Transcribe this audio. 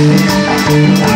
Thank